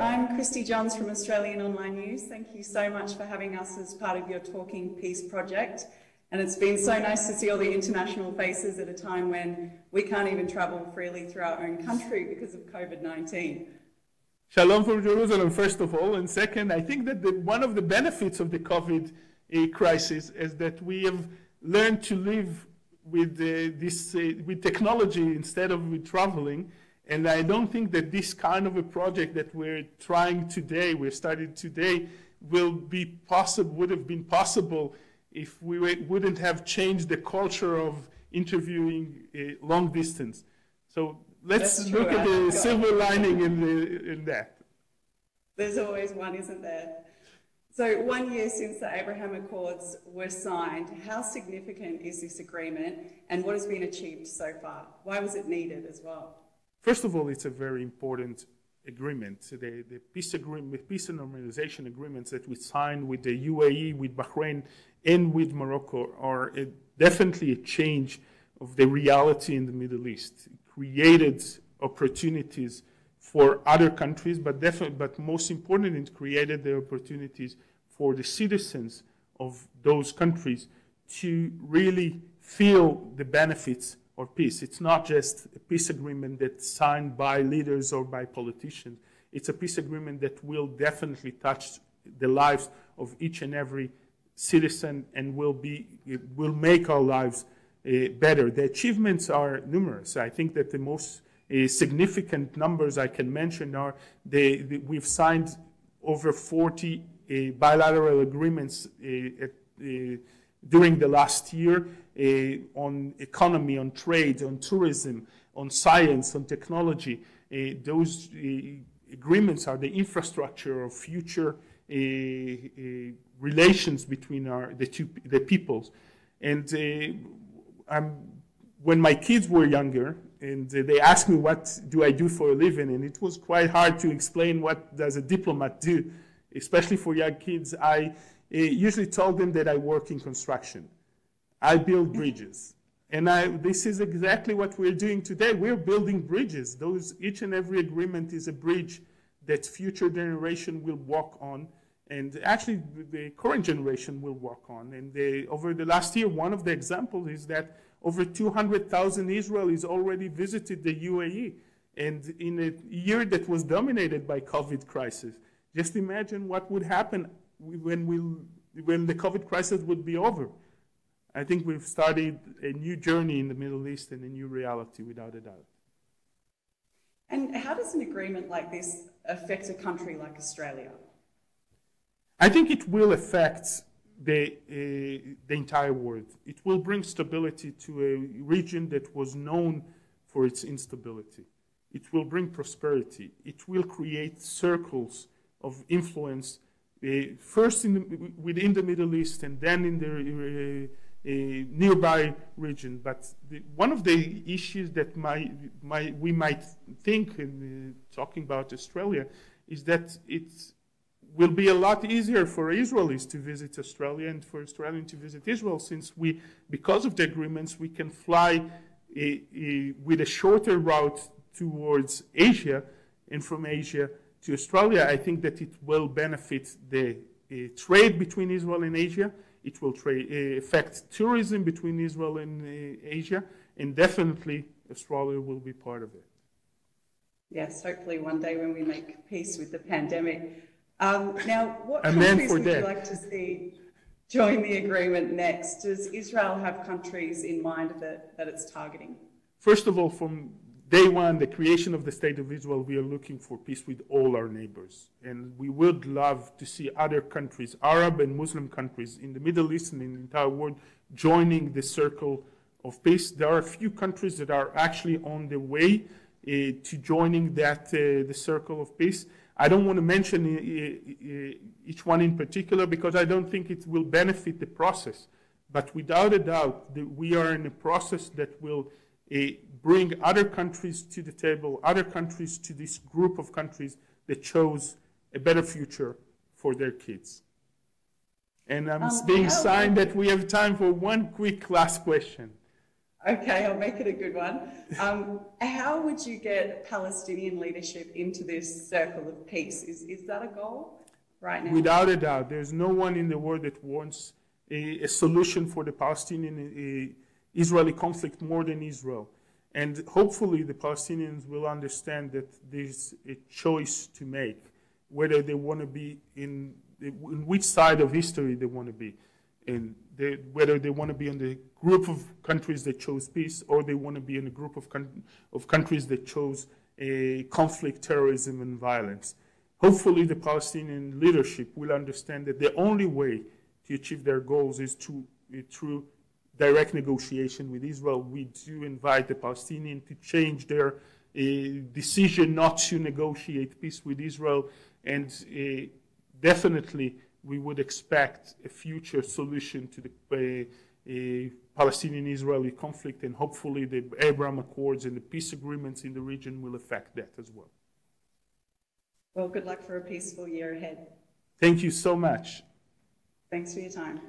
I'm Christy Johns from Australian Online News. Thank you so much for having us as part of your Talking Peace project. And it's been so nice to see all the international faces at a time when we can't even travel freely through our own country because of COVID 19. Shalom from Jerusalem, first of all. And second, I think that the, one of the benefits of the COVID uh, crisis is that we have learned to live with, uh, this, uh, with technology instead of with traveling. And I don't think that this kind of a project that we're trying today, we're starting today, will be possible, would have been possible if we wouldn't have changed the culture of interviewing long distance. So let's look at the silver lining in, the, in that. There's always one, isn't there? So, one year since the Abraham Accords were signed, how significant is this agreement and what has been achieved so far? Why was it needed as well? First of all, it's a very important agreement. The, the peace agreement, peace and normalization agreements that we signed with the UAE, with Bahrain, and with Morocco are a, definitely a change of the reality in the Middle East. It created opportunities for other countries, but definitely, but most importantly, it created the opportunities for the citizens of those countries to really feel the benefits of peace. It's not just a peace agreement that's signed by leaders or by politicians. It's a peace agreement that will definitely touch the lives of each and every citizen and will be will make our lives uh, better. The achievements are numerous. I think that the most uh, significant numbers I can mention are the, the we've signed over 40 uh, bilateral agreements at, during the last year uh, on economy, on trade, on tourism, on science, on technology. Eh, those eh, agreements are the infrastructure of future relations between our, the two the peoples. And when my kids were younger, and they asked me what do I do for a living, and it was quite hard to explain what does a diplomat do, especially for young kids. I uh, usually told them that I work in construction. I build bridges. And I, this is exactly what we're doing today. We're building bridges. Those, each and every agreement is a bridge that future generation will walk on and actually the current generation will walk on. And they, over the last year, one of the examples is that over 200,000 Israelis already visited the UAE, and in a year that was dominated by COVID crisis. Just imagine what would happen when, we, when the COVID crisis would be over. I think we've started a new journey in the Middle East and a new reality, without a doubt. And how does an agreement like this affect a country like Australia? I think it will affect the, uh, the entire world. It will bring stability to a region that was known for its instability. It will bring prosperity. It will create circles of influence, uh, first in the, within the Middle East and then in the uh, nearby region. But the, one of the issues that my, my, we might think in uh, talking about Australia is that it's will be a lot easier for Israelis to visit Australia and for Australians to visit Israel since we, because of the agreements, we can fly with a shorter route towards Asia and from Asia to Australia. I think that it will benefit the uh, trade between Israel and Asia. It will uh, affect tourism between Israel and uh, Asia, and definitely Australia will be part of it. Yes, hopefully one day when we make peace with the pandemic, um, now, what countries would you like to see join the agreement next? Does Israel have countries in mind that, that it's targeting? First of all, from day one, the creation of the State of Israel, we are looking for peace with all our neighbors. And we would love to see other countries, Arab and Muslim countries in the Middle East and in the entire world, joining the circle of peace. There are a few countries that are actually on the way uh, to joining that, uh, the circle of peace. I don't want to mention each one in particular because I don't think it will benefit the process. But without a doubt, we are in a process that will eh, bring other countries to the table, other countries to this group of countries that chose a better future for their kids. And I'm um, being signed that we have time for one quick last question. Okay, I'll make it a good one. Um, how would you get Palestinian leadership into this circle of peace? Is, is that a goal right now? Without a doubt, there's no one in the world that wants a, a solution for the Palestinian Israeli conflict more than Israel. And hopefully, the Palestinians will understand that there's a choice to make whether they want to be in, in which side of history they want to be and they, whether they want to be in the group of countries that chose peace or they want to be in a group of, of countries that chose a conflict, terrorism, and violence. Hopefully, the Palestinian leadership will understand that the only way to achieve their goals is to, through direct negotiation with Israel. We do invite the Palestinians to change their uh, decision not to negotiate peace with Israel, and uh, definitely we would expect a future solution to the uh, Palestinian-Israeli conflict, and hopefully the Abraham Accords and the peace agreements in the region will affect that as well. Well, good luck for a peaceful year ahead. Thank you so much. Thanks for your time.